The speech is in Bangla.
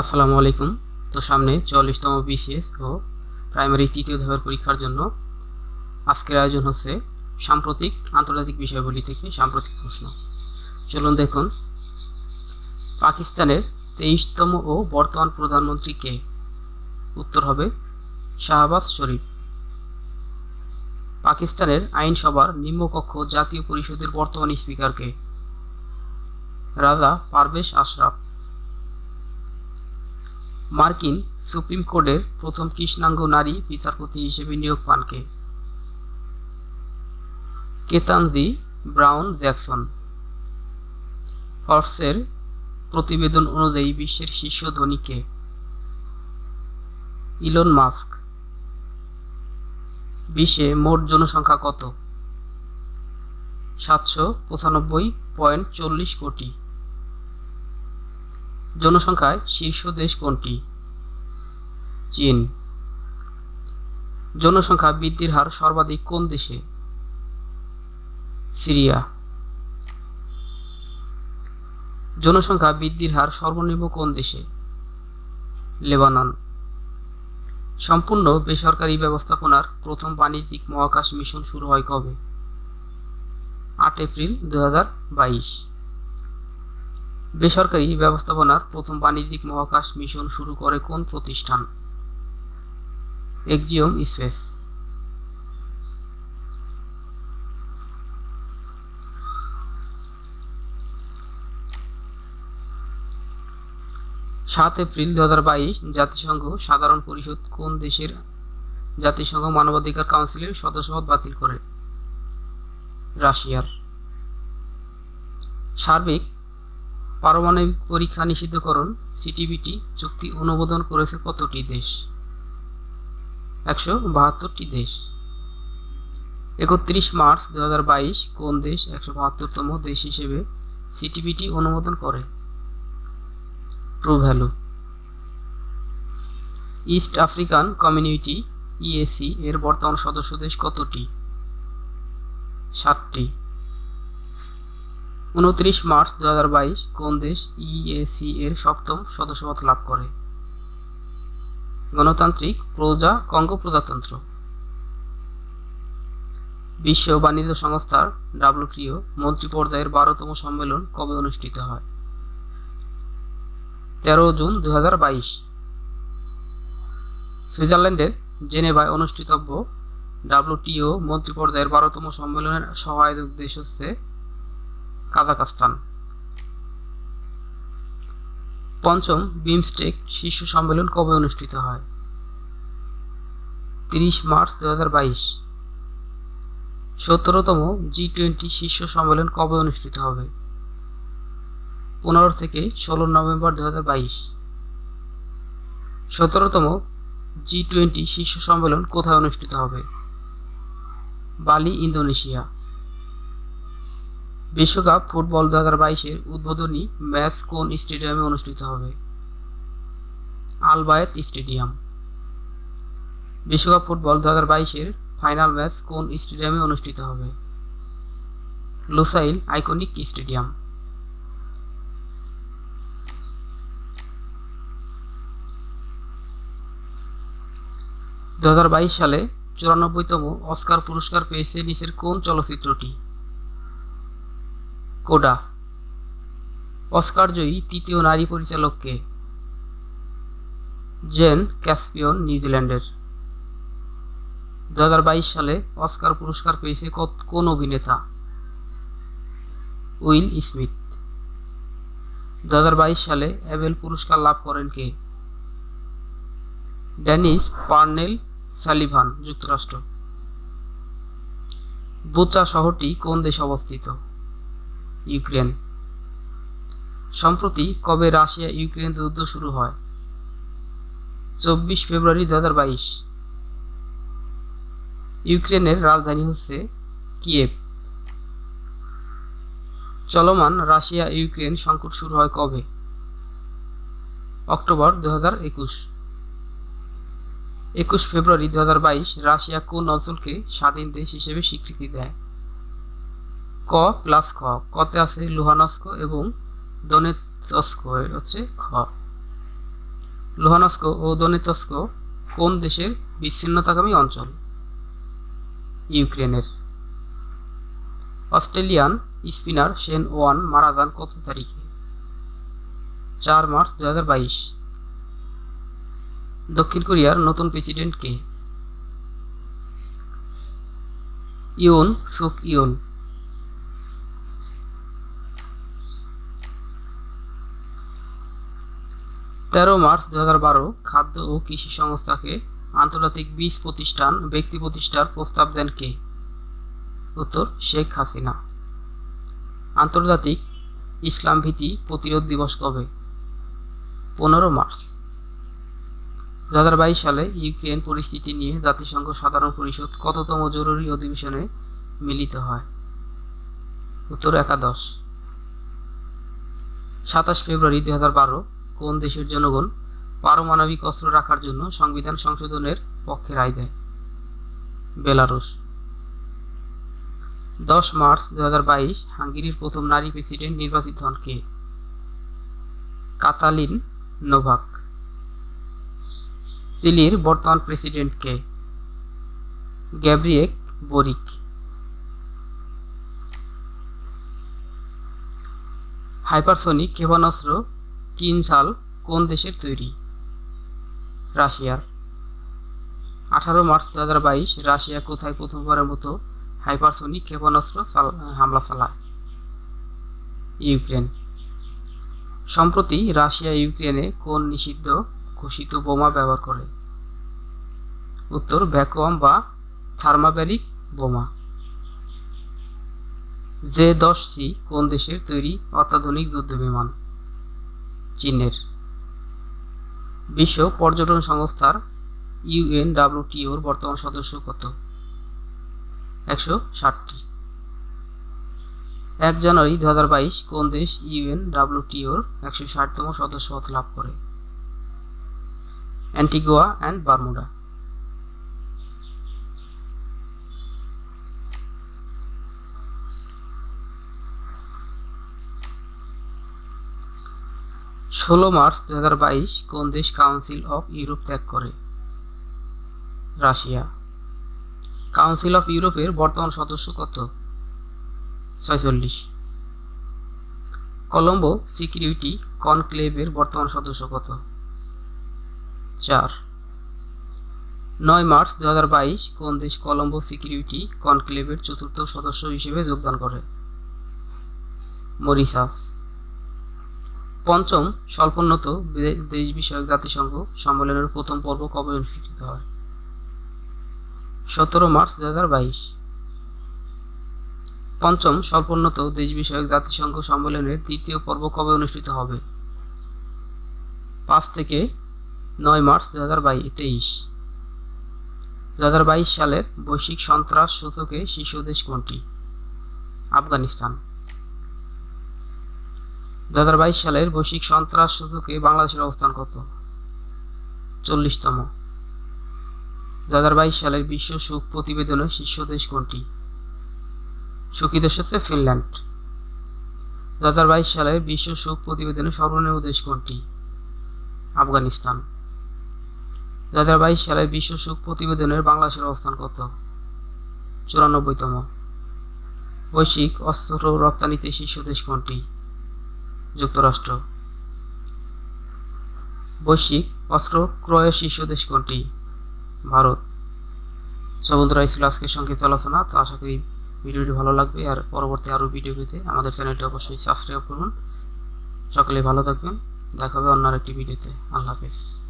আসসালামু আলাইকুম। তো সামনে চল্লিশতম বিসিএস ও প্রাইমারি তৃতীয় ধাপের পরীক্ষার জন্য আজকের আয়োজন হচ্ছে সাম্প্রতিক আন্তর্জাতিক বিষয়গুলি থেকে সাম্প্রতিক প্রশ্ন। চলুন দেখুন, পাকিস্তানের তেইশতম ও বর্তমান প্রধানমন্ত্রী কে? উত্তর হবে শাহবাজ শরীফ। পাকিস্তানের আইনসভার নিম্নকক্ষ জাতীয় পরিষদের বর্তমান স্পিকারকে রাজা পারভেজ আশরাফ। মার্কিন সুপ্রিম কোর্টের প্রথম কৃষ্ণাঙ্গ নারী বিচারপতি হিসেবে নিয়োগ পান কে? Brown Jackson. ফর্বসের প্রতিবেদন অনুযায়ী বিশ্বের শীর্ষ ধনী কে? Elon Musk. বিশ্বে মোট জনসংখ্যা কত? সাতশো পঁচানব্বই পয়েন্ট চল্লিশ কোটি। জনসংখ্যায় শীর্ষ দেশ কোনটি? চীন। জনসংখ্যা বৃদ্ধির হার সর্বাধিক কোন দেশে? সিরিয়া। জনসংখ্যা বৃদ্ধির হার সর্বনিম্ন কোন দেশে? লেবানন। সম্পূর্ণ বেসরকারি ব্যবস্থাপনার প্রথম বাণিজ্যিক মহাকাশ মিশন শুরু হয় কবে? আট এপ্রিল দু হাজার বাইশ। বেসরকারি ব্যবস্থাপনার প্রথম বাণিজ্যিক মহাকাশ মিশন শুরু করে কোন প্রতিষ্ঠান? এক্সিওম স্পেস। সাত এপ্রিল দু হাজার বাইশ, জাতিসংঘ সাধারণ পরিষদ কোন দেশের জাতিসংঘ মানবাধিকার কাউন্সিলের সদস্যপদ বাতিল করে? রাশিয়ার। সার্বিক পারমাণবিক পরীক্ষা নিষিদ্ধকরণ, সিটিবিটি চুক্তি অনুমোদন করেছে কতটি দেশ? একশো বাহাত্তরটি দেশ। একত্রিশ মার্চ দু হাজার বাইশ, কোন দেশ একশো বাহাত্তরতম দেশ হিসেবে সিটিবিটি অনুমোদন করে? Tuvalu East African Community EAC এর বর্তমান সদস্য দেশ কতটি? সাতটি। উনত্রিশ মার্চ দুই হাজার বাইশ কোন দেশ ইএসি এর সপ্তম সদস্যপদ লাভ করে? গণতান্ত্রিক প্রজা, কঙ্গো প্রজাতন্ত্র। বিশ্ব বাণিজ্য সংস্থার ডাব্লিউটিও মন্ত্রী পর্যায়ের বারোতম সম্মেলন কবে অনুষ্ঠিত হয়? তেরো জুন দু হাজার বাইশ। সুইজারল্যান্ডের জেনেভায় অনুষ্ঠিতব্য ডাব্লিউটিও মন্ত্রী পর্যায়ের বারোতম সম্মেলনের সহায়ক দেশ হচ্ছে কাজাকস্তান পঞ্চম বিমস্টেক শীর্ষ সম্মেলন কবে অনুষ্ঠিত হয়? তিরিশ মার্চ দু হাজার বাইশ। সত্তরতম জি টোয়েন্টি শীর্ষ সম্মেলন কবে অনুষ্ঠিত হবে? পনেরো থেকে ষোলো নভেম্বর দু হাজার বাইশ। সতেরোতম জি টোয়েন্টি শীর্ষ সম্মেলন কোথায় অনুষ্ঠিত হবে? বালি, ইন্দোনেশিয়া। বিশ্বকাপ ফুটবল দু হাজার বাইশের উদ্বোধনী ম্যাচ কোন স্টেডিয়ামে অনুষ্ঠিত হবে? আলবায়েত স্টেডিয়াম। বিশ্বকাপ ফুটবল দু হাজার বাইশের ফাইনাল ম্যাচ কোন স্টেডিয়ামে অনুষ্ঠিত হবে? Lusail iconic stadium. দু হাজার বাইশ সালে চুরানব্বইতম অস্কার পুরস্কার পেয়েছে নিচের কোন চলচ্চিত্রটি? কোডা। অস্কার জয়ী তৃতীয় নারী পরিচালককে। জেন ক্যাসপিয়ন, নিউজিল্যান্ডের। দু হাজার বাইশ সালে অস্কার পুরস্কার পেয়েছে কোন অভিনেতা? Will Smith. দু হাজার বাইশ সালে অ্যাবেল পুরস্কার লাভ করেন কে? ড্যানিস পার্নেল সালিভান, যুক্তরাষ্ট্র। বুচা শহরটি কোন দেশে অবস্থিত? ইউক্রেন। সম্প্রতি কবে রাশিয়া ইউক্রেন যুদ্ধ শুরু হয়? চব্বিশ ফেব্রুয়ারি দু বাইশ। ইউক্রেনের রাজধানী হচ্ছে কিয়েভ। চলমান রাশিয়া ইউক্রেন সংকট শুরু হয় কবে? অক্টোবর দু হাজার একুশ। একুশ ফেব্রুয়ারি দু বাইশ রাশিয়া কোন অঞ্চলকে স্বাধীন দেশ হিসেবে স্বীকৃতি দেয়? ক প্লাস খ। কতে আছে লোহানস্ক এবং দনেৎস্ক হচ্ছে খ। লোহানস্ক ও দনেতস্ক কোন দেশের বিচ্ছিন্নতাকামী অঞ্চল? ইউক্রেনের। অস্ট্রেলিয়ান স্পিনার শেন ওয়ান মারা যান কত তারিখে? চার মার্চ দু হাজার বাইশ। দক্ষিণ কোরিয়ার নতুন প্রেসিডেন্ট কে? Yoon Suk Yeol. তেরো মার্চ দু বারো খাদ্য ও কৃষি সংস্থাকে আন্তর্জাতিক বীজ প্রতিষ্ঠান, ব্যক্তি প্রতিষ্ঠার প্রস্তাব দেন কে? উত্তর, শেখ হাসিনা। আন্তর্জাতিক ইসলাম ভীতি প্রতিরোধ দিবস কবে? পনেরো মার্চ। দু হাজার বাইশ সালে ইউক্রেন পরিস্থিতি নিয়ে জাতিসংঘ সাধারণ পরিষদ কততম জরুরি অধিবেশনে মিলিত হয়? উত্তর, একাদশ। সাতাশ ফেব্রুয়ারি দুই হাজার বারো কোন দেশের জনগণ পারমাণবিক অস্ত্র রাখার জন্য সংবিধান সংশোধনের পক্ষে রায় দেয়? বেলারুশ। দশ মার্চ দু হাজার বাইশ, হাঙ্গেরির প্রথম নারী প্রেসিডেন্ট নির্বাচিত হন কে? Katalin Novak. চিলির বর্তমান প্রেসিডেন্ট কে? Gabriel Boric. হাইপারসোনিক ক্ষেপণাস্ত্র তিন সাল কোন দেশের তৈরি? রাশিয়ার। আঠারো মার্চ দু হাজার বাইশ, রাশিয়া কোথায় প্রথমবারের মতো হাইপারসোনিক ক্ষেপণাস্ত্র হামলা চালায়? ইউক্রেন। সম্প্রতি রাশিয়া ইউক্রেনে কোন নিষিদ্ধ ঘোষিত বোমা ব্যবহার করে? উত্তর, ভ্যাকুয়াম বা থার্মাব্যারিক বোমা। জে দশ সি কোন দেশের তৈরি অত্যাধুনিক যুদ্ধবিমান? চীনের বিশ্ব পর্যটন সংস্থার ইউএনডাব্লিউটিওর বর্তমান সদস্য কত? একশো ষাটটি। এক জানুয়ারি দু হাজার বাইশ কোন দেশ ইউএনডাব্লিউটিওর একশো ষাটতম সদস্য পথ লাভ করে? Antigua and Barbuda. ষোলো মার্চ দু হাজার বাইশ কোন দেশ কাউন্সিল অফ ইউরোপ ত্যাগ করে? রাশিয়া। কাউন্সিল অফ ইউরোপের বর্তমান সদস্য কত? ছয়চল্লিশ। কলম্বো সিকিউরিটি কনক্লেভের বর্তমান সদস্য কত? চার। নয় মার্চ দু বাইশ কোন দেশ কলম্বো সিকিউরিটি কনক্লেভের চতুর্থ সদস্য হিসেবে যোগদান করে? মরিসাস পঞ্চম স্বল্পোন্নত দেশ বিষয়ক জাতিসংঘ সম্মেলনের প্রথম পর্ব কবে অনুষ্ঠিত হয়? সতেরো মার্চ দু বাইশ। পঞ্চম স্বল্পোন্নত দেশ বিষয়ক জাতিসংঘ সম্মেলনের দ্বিতীয় পর্ব কবে অনুষ্ঠিত হবে? পাঁচ থেকে নয় মার্চ দু হাজার তেইশ দু হাজার বাইশ সালের বৈশ্বিক সন্ত্রাস সূচকে শীর্ষ দেশ কোনটি? আফগানিস্তান। দু হাজার বাইশ সালের বৈশ্বিক সন্ত্রাস সূচকে বাংলাদেশের অবস্থান কত? চল্লিশতম। দু হাজার বাইশ সালের বিশ্ব সুখ প্রতিবেদনের শীর্ষ দেশ কোনটি? সুখী দেশ হচ্ছে ফিনল্যান্ড। দু হাজার বাইশ সালের বিশ্ব সুখ প্রতিবেদনের সর্বনিম্ন দেশ কোনটি? আফগানিস্তান। দু হাজার বাইশ সালের বিশ্ব সুখ প্রতিবেদনের বাংলাদেশের অবস্থান কত? চুরানব্বইতম। বৈশ্বিক অস্ত্র রপ্তানিতে শীর্ষ দেশ কোনটি? যুক্তরাষ্ট্র। বৈশ্বিক অস্ত্র ক্রয়ের শীর্ষ দেশ কোনটি? ভারত। সমুদ্র ছিল আজকের সংক্ষিপ্ত আলোচনা, তো আশা করি ভিডিওটি ভালো লাগবে। আর পরবর্তী আরও ভিডিও পেতে আমাদের চ্যানেলটি অবশ্যই সাবস্ক্রাইব করুন। সকলে ভালো থাকবেন। দেখা হবে অন্য আরেকটি ভিডিওতে। আল্লাহ হাফেজ।